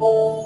Oh.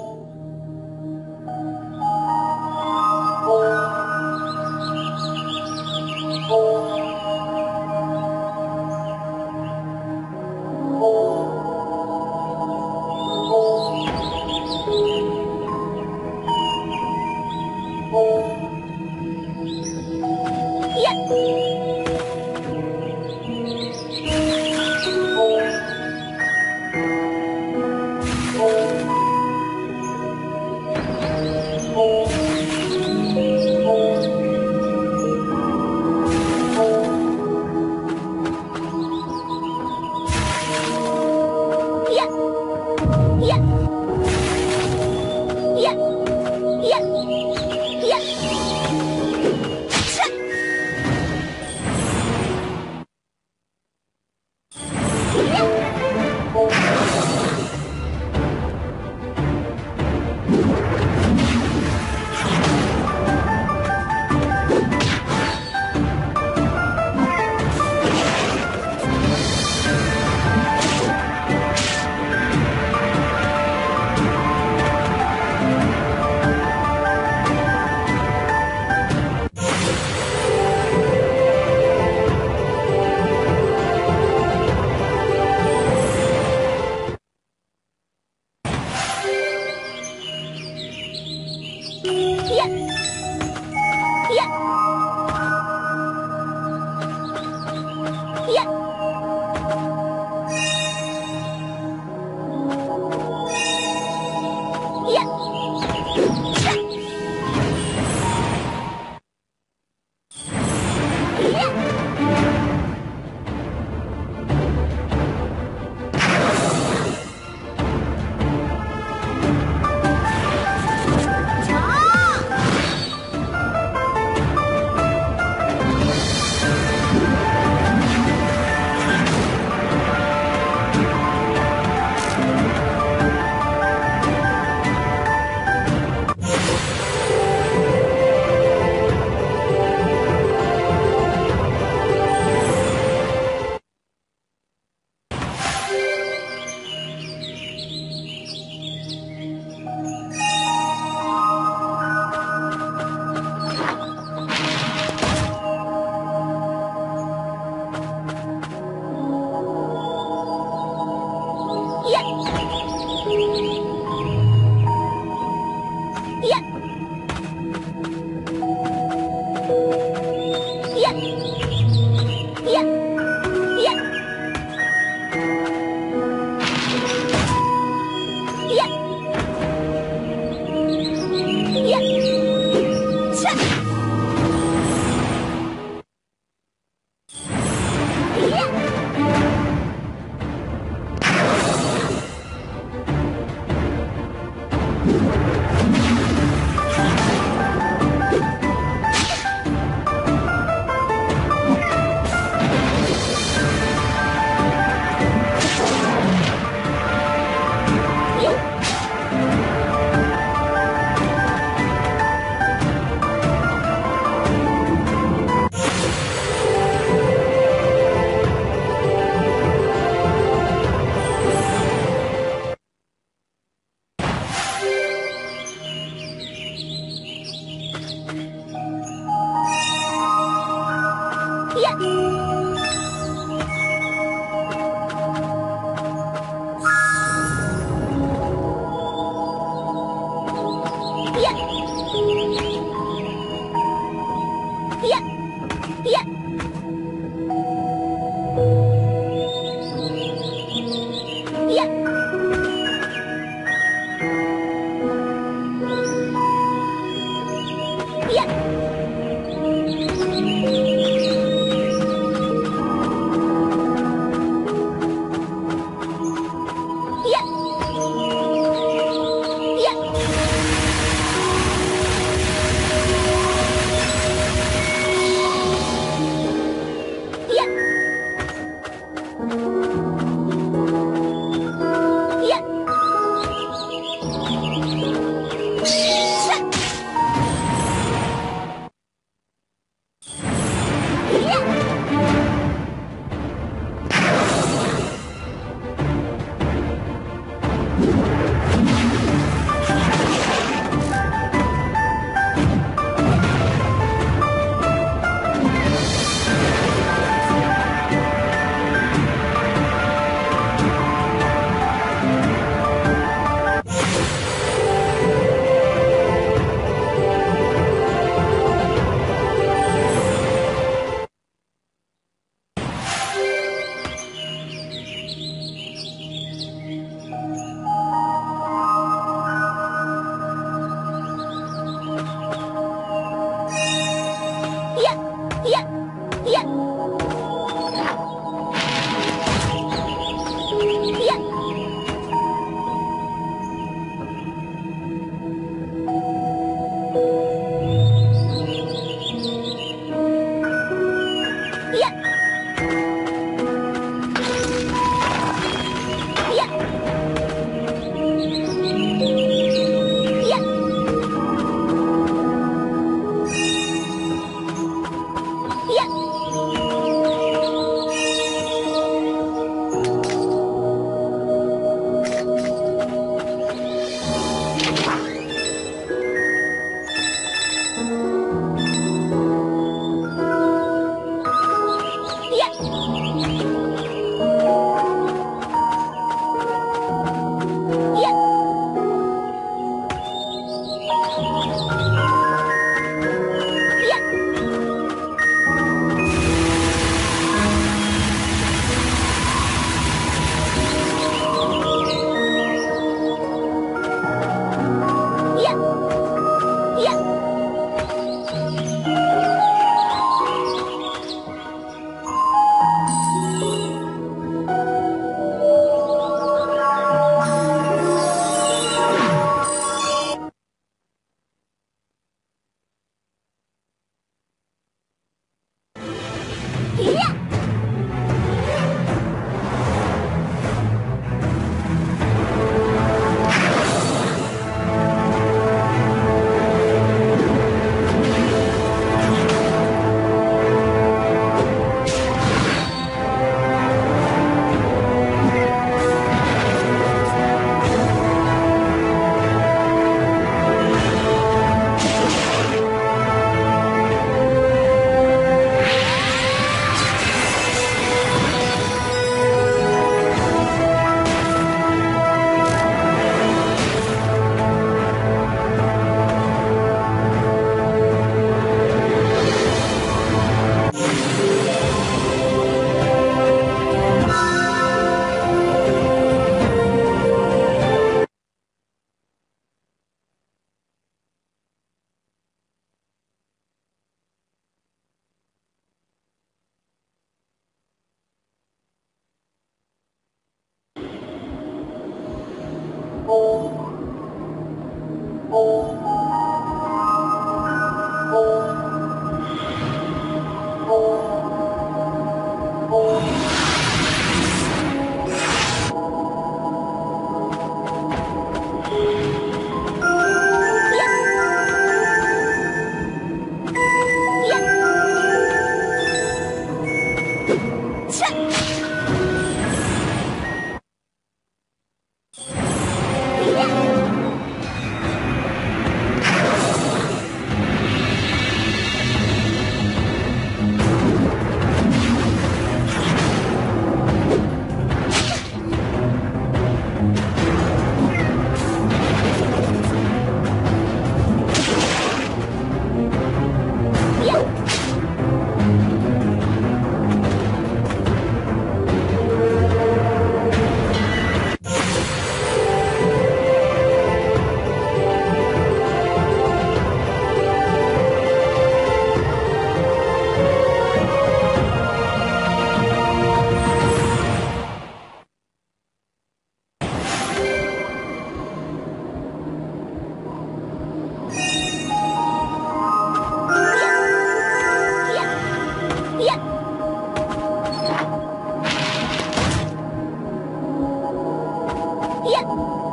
见。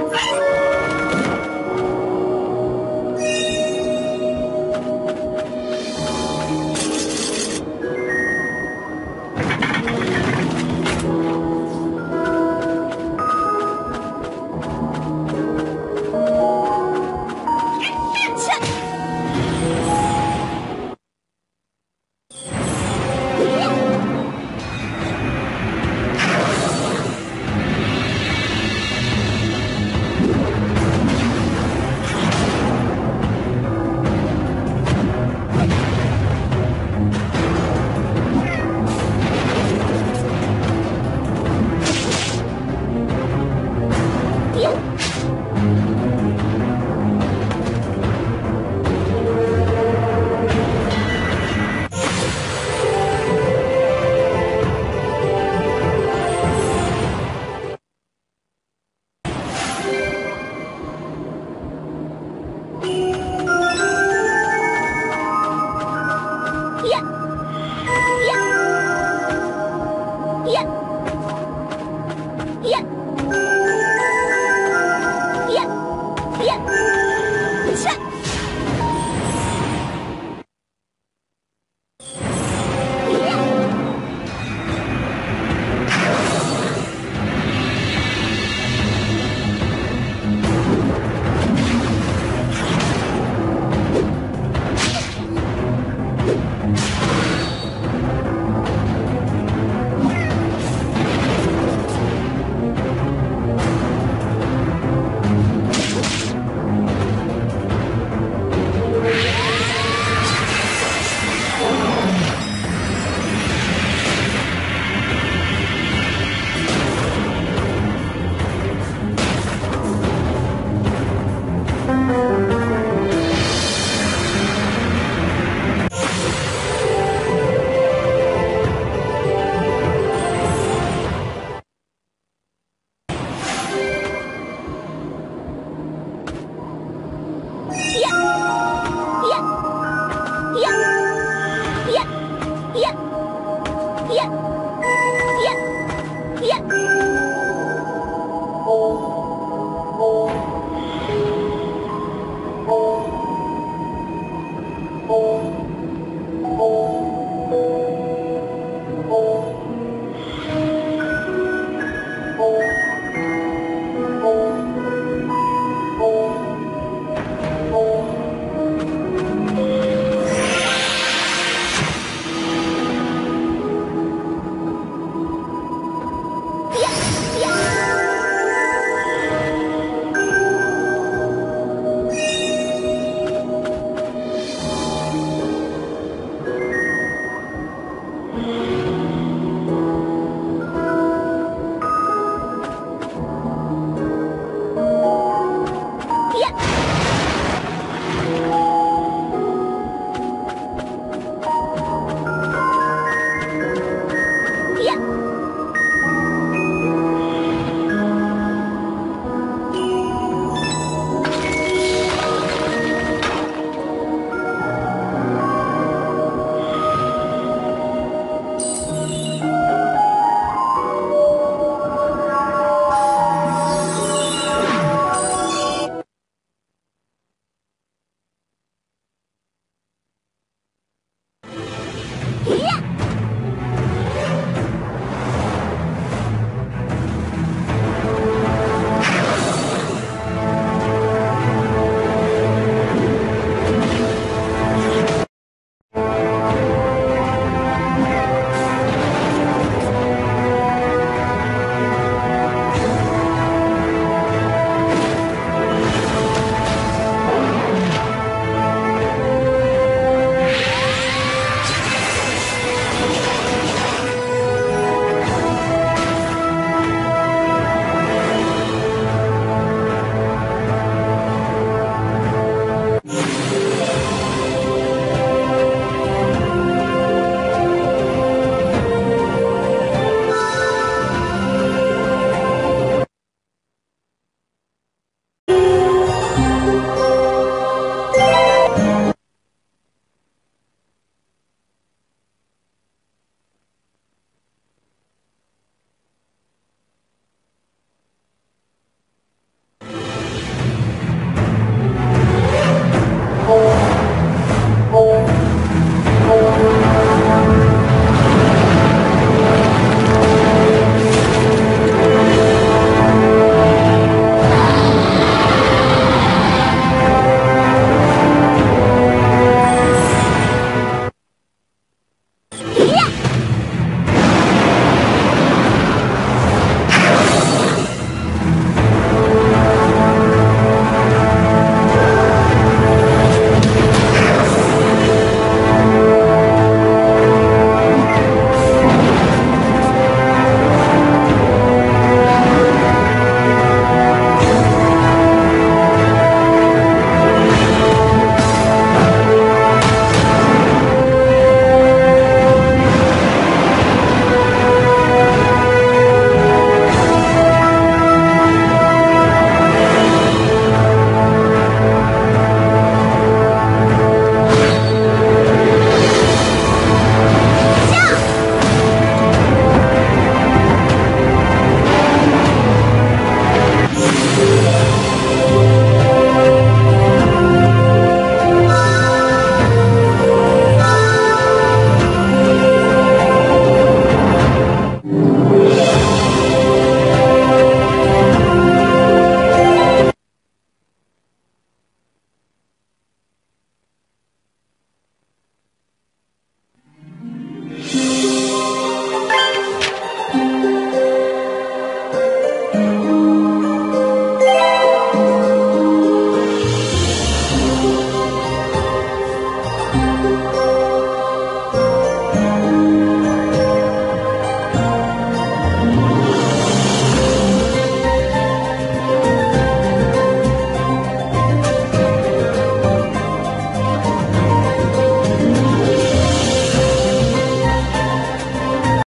切去